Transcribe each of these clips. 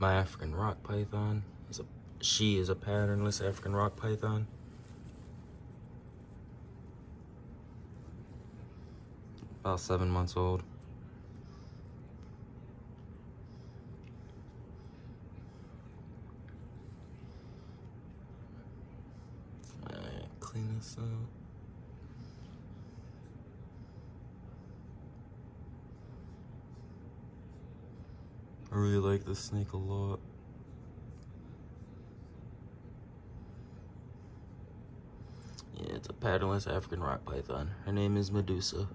My African rock python is a she is a patternless African rock python. About seven months old. Clean this up. I really like this snake a lot. Yeah, it's a patternless African rock python. Her name is Medusa.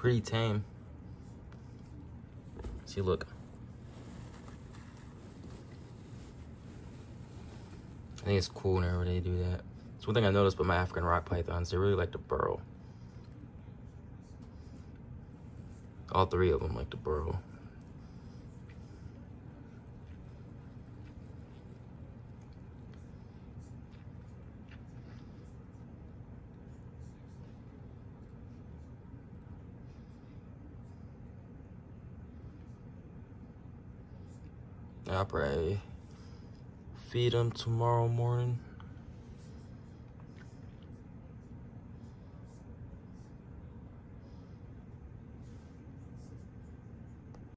Pretty tame. See, look. I think it's cool whenever they do that. It's one thing I noticed with my African rock pythons. They really like to burrow. All three of them like to burrow. I'll probably feed them tomorrow morning.